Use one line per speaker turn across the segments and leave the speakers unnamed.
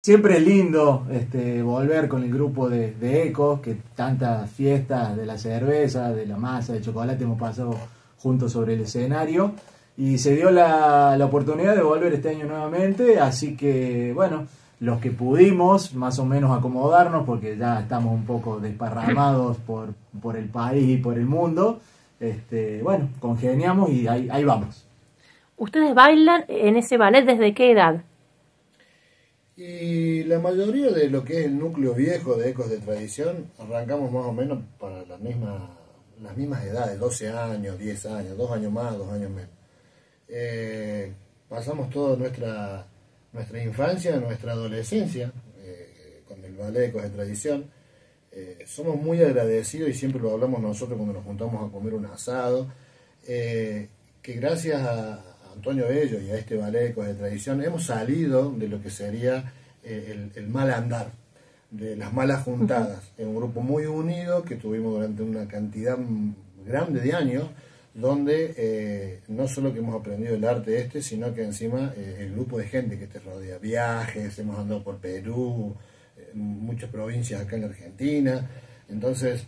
Siempre es lindo este, volver con el grupo de, de Ecos, que tantas fiestas de la cerveza, de la masa, de chocolate hemos pasado juntos sobre el escenario. Y se dio la, la oportunidad de volver este año nuevamente, así que bueno, los que pudimos más o menos acomodarnos, porque ya estamos un poco desparramados por, por el país y por el mundo, este, bueno, congeniamos y ahí, ahí vamos.
¿Ustedes bailan en ese ballet desde qué edad?
Y la mayoría de lo que es el núcleo viejo de Ecos de Tradición, arrancamos más o menos para la misma, las mismas edades, 12 años, 10 años, 2 años más, 2 años menos. Eh, pasamos toda nuestra, nuestra infancia, nuestra adolescencia eh, con el ballet Ecos de Tradición. Eh, somos muy agradecidos y siempre lo hablamos nosotros cuando nos juntamos a comer un asado, que gracias a, Antonio Bello y a este ballet de tradición, hemos salido de lo que sería eh, el, mal andar, de las malas juntadas. Es un grupo muy unido que tuvimos durante una cantidad grande de años, donde eh, no solo que hemos aprendido el arte este, sino que encima eh, el grupo de gente que te rodea, viajes, hemos andado por Perú, muchas provincias acá en Argentina, entonces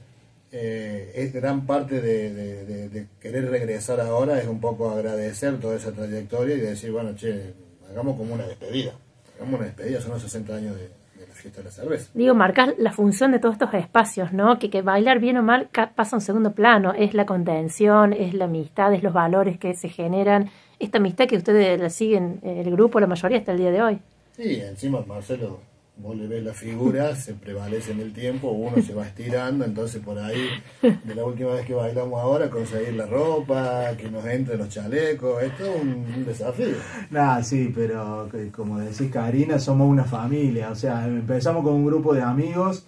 eh, es gran parte de, querer regresar ahora, es un poco agradecer toda esa trayectoria y decir, bueno, che, hagamos como una despedida. Hagamos una despedida, son los 60 años de, la fiesta de la cerveza.
Digo, marcar la función de todos estos espacios, ¿no? Que, que bailar bien o mal pasa a un segundo plano. Es la contención, es la amistad, es los valores que se generan. Esta amistad que ustedes la siguen, el grupo, la mayoría hasta el día de hoy.
Sí, encima Marcelo vos le ves la figura, se prevalece en el tiempo, uno se va estirando, entonces por ahí, de la última vez que bailamos ahora, conseguir la ropa, que nos entre los chalecos, esto es un, desafío.
Nada, sí, pero como decís Karina, somos una familia, o sea, empezamos con un grupo de amigos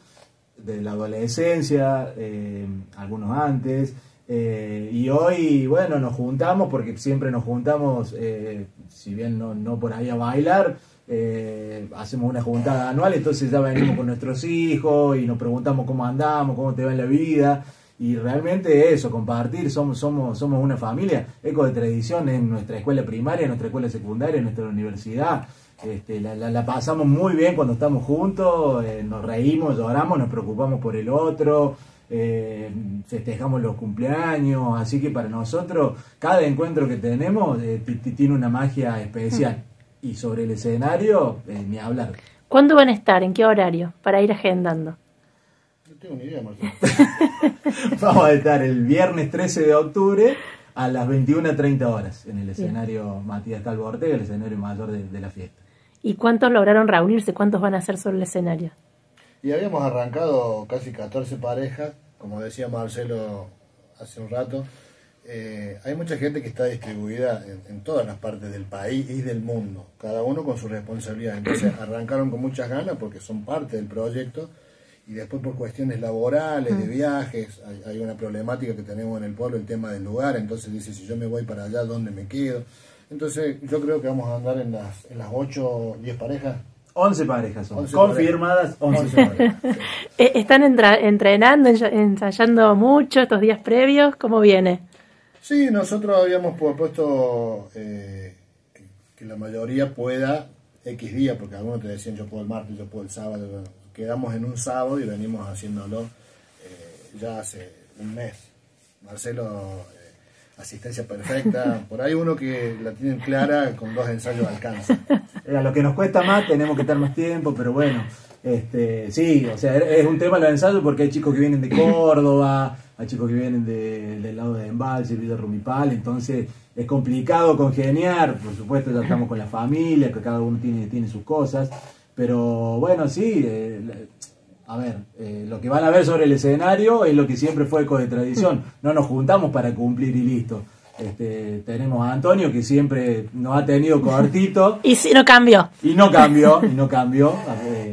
de la adolescencia, eh, algunos antes, eh, y hoy, bueno, nos juntamos porque siempre nos juntamos, eh, si bien no, no por ahí a bailar, eh, hacemos una juntada anual, entonces ya venimos con nuestros hijos y nos preguntamos cómo andamos, cómo te va en la vida. Y realmente eso, compartir, somos, somos, somos una familia. Eco de Tradición en nuestra escuela primaria, en nuestra escuela secundaria, en nuestra universidad. Este, la, pasamos muy bien cuando estamos juntos, eh, nos reímos, lloramos, nos preocupamos por el otro, eh, festejamos los cumpleaños, así que para nosotros cada encuentro que tenemos tiene una magia especial y sobre el escenario, eh, ni hablar.
¿Cuándo van a estar? ¿En qué horario? Para ir agendando.
No tengo ni idea, Marcelo.
Vamos a estar el viernes 13 de octubre a las 21.30 horas en el escenario Matías Calvo Ortega, el escenario mayor de, la fiesta.
¿Y cuántos lograron reunirse? ¿Cuántos van a ser sobre el escenario?
Y habíamos arrancado casi 14 parejas, como decía Marcelo hace un rato, eh, hay mucha gente que está distribuida en, todas las partes del país y del mundo, cada uno con su responsabilidad. Entonces arrancaron con muchas ganas porque son parte del proyecto y después por cuestiones laborales, de viajes, hay, una problemática que tenemos en el pueblo, el tema del lugar, entonces dice, si yo me voy para allá, ¿dónde me quedo? Entonces yo creo que vamos a andar en las, en las 8, 10 parejas.
11 parejas son, confirmadas 11, parejas.
Eh, ¿Están entrenando, ensayando mucho estos días previos? ¿Cómo viene?
Sí, nosotros habíamos propuesto eh, que, la mayoría pueda X día, porque algunos te decían yo puedo el martes, yo puedo el sábado. quedamos en un sábado y venimos haciéndolo eh, ya hace un mes. Marcelo, eh, asistencia perfecta. Por ahí uno que la tiene clara, con dos ensayos alcanza.
A lo que nos cuesta más, tenemos que estar más tiempo, pero bueno. Este, sí, o sea, es un tema los ensayos porque hay chicos que vienen de Córdoba, hay chicos que vienen del lado de Embalse, de Rumipal, entonces es complicado congeniar, por supuesto ya estamos con la familia, que cada uno tiene, tiene sus cosas, pero bueno, sí, eh, a ver, eh, lo que van a ver sobre el escenario es lo que siempre fue eco de tradición, no nos juntamos para cumplir y listo este, tenemos a Antonio que siempre nos ha tenido cortito.
y si no cambió.
Y no cambió, y no cambió.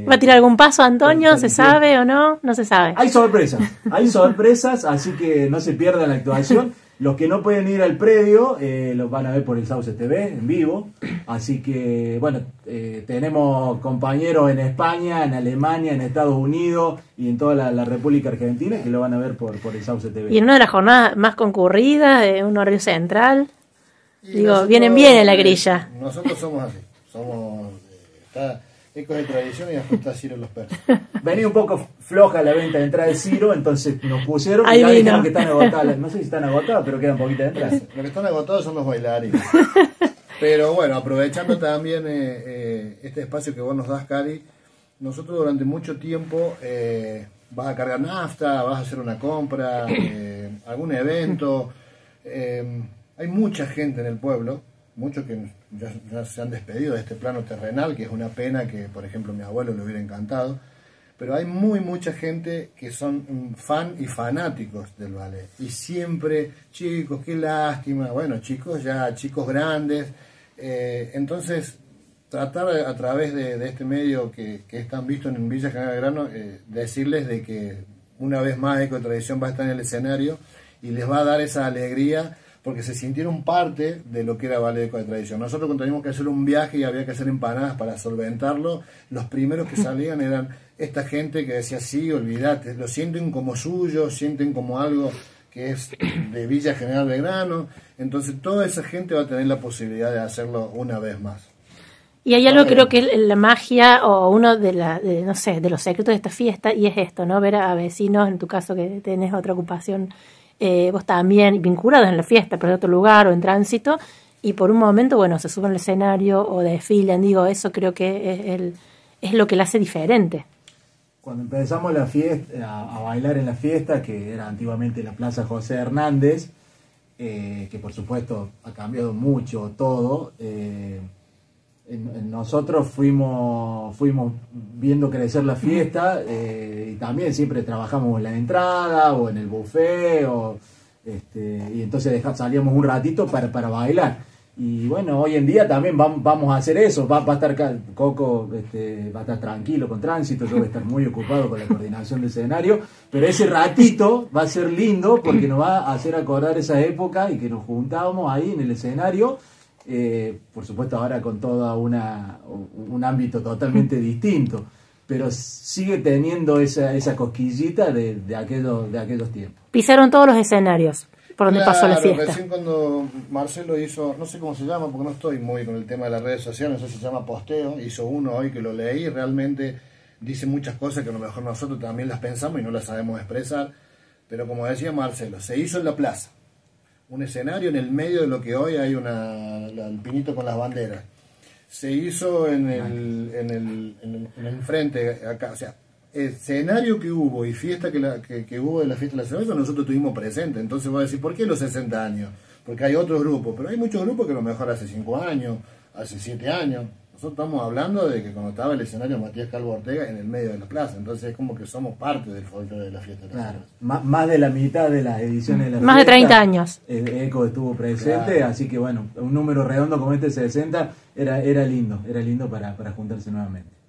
¿Va a tirar algún paso Antonio? ¿Se sabe o no? No se sabe.
Hay sorpresas, hay sorpresas, así que no se pierda la actuación. Los que no pueden ir al predio eh, los van a ver por el Sauce TV en vivo. Así que, bueno, eh, tenemos compañeros en España, en Alemania, en Estados Unidos y en toda la, República Argentina que lo van a ver por, por el Sauce TV.
Y en una de las jornadas más concurridas, de un horario central, digo, vienen bien en la grilla.
Nosotros somos así. Somos, Ecos de tradición y está Ciro los perros.
Venía un poco floja la venta de entrada de Ciro, entonces nos pusieron
Ahí
y ya dijeron que están agotadas. No sé si están agotadas, pero quedan poquitas entradas.
Lo que están agotados son los bailarines. Pero bueno, aprovechando también eh, eh, este espacio que vos nos das, Cari, nosotros durante mucho tiempo eh, vas a cargar nafta, vas a hacer una compra, eh, algún evento. eh, hay mucha gente en el pueblo, muchos que ya, se han despedido de este plano terrenal, que es una pena que, por ejemplo, mi abuelo le hubiera encantado. Pero hay muy mucha gente que son fan y fanáticos del ballet. Y siempre, chicos, qué lástima. Bueno, chicos ya, chicos grandes. Eh, entonces, tratar a través de, este medio que, que es tan visto en Villa General Grano, eh, decirles de que una vez más Eco Tradición va a estar en el escenario y les va a dar esa alegría porque se sintieron parte de lo que era Ballet de Tradición. Nosotros cuando teníamos que hacer un viaje y había que hacer empanadas para solventarlo, los primeros que salían eran esta gente que decía, sí, olvídate, lo sienten como suyo, sienten como algo que es de Villa General Belgrano, entonces toda esa gente va a tener la posibilidad de hacerlo una vez más.
Y hay algo,
Bueno.
creo que la magia o uno de, la, de, no sé, de los secretos de esta fiesta, y es esto, ¿no? Ver a vecinos, en tu caso que tenés otra ocupación, eh, vos también vinculados en la fiesta, pero en otro lugar o en tránsito, y por un momento, bueno, se suben al escenario o desfilan, digo, eso creo que es, lo que la hace diferente.
Cuando empezamos la fiesta, a, bailar en la fiesta, que era antiguamente la Plaza José Hernández, eh, que por supuesto ha cambiado mucho todo, eh, nosotros fuimos, fuimos viendo crecer la fiesta eh, y también siempre trabajamos en la entrada o en el buffet o, este, y entonces salíamos un ratito para, para bailar. Y bueno, hoy en día también vamos, vamos a hacer eso. Va, va a estar Coco, este, va a estar tranquilo con tránsito, yo voy a estar muy ocupado con la coordinación del escenario, pero ese ratito va a ser lindo porque nos va a hacer acordar esa época y que nos juntábamos ahí en el escenario. Eh, por supuesto ahora con todo una, un ámbito totalmente distinto, pero sigue teniendo esa, esa cosquillita de, de, aquellos, de aquellos tiempos.
Pisaron todos los escenarios por donde pasó la
Claro,
fiesta.
Recién cuando Marcelo hizo, no sé cómo se llama, porque no estoy muy con el tema de las redes sociales, eso se llama posteo, hizo uno hoy que lo leí, y realmente dice muchas cosas que a lo mejor nosotros también las pensamos y no las sabemos expresar, pero como decía Marcelo, se hizo en la plaza, un escenario en el medio de lo que hoy hay una, el pinito con las banderas. Se hizo en el, en el, en el, en el frente, acá, o sea, escenario que hubo y fiesta que, la, que, que hubo de la fiesta de la cerveza, nosotros tuvimos presente. Entonces voy a decir, ¿por qué los 60 años? Porque hay otros grupos, pero hay muchos grupos que a lo mejor hace 5 años, hace 7 años. Nosotros estamos hablando de que cuando estaba el escenario Matías Calvo Ortega en el medio de la plaza, entonces es como que somos parte del folclore de la fiesta de la
Claro, más de la mitad de las ediciones de la
Más de
fiesta,
30 años.
eh, Eco estuvo presente,
Claro.
así que bueno, un número redondo como este 60 era, era lindo, era lindo para, para juntarse nuevamente.